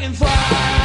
dragonfly